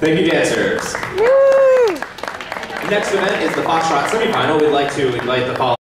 Thank you, dancers. Next event is the Foxtrot semifinal. We'd like to invite the following.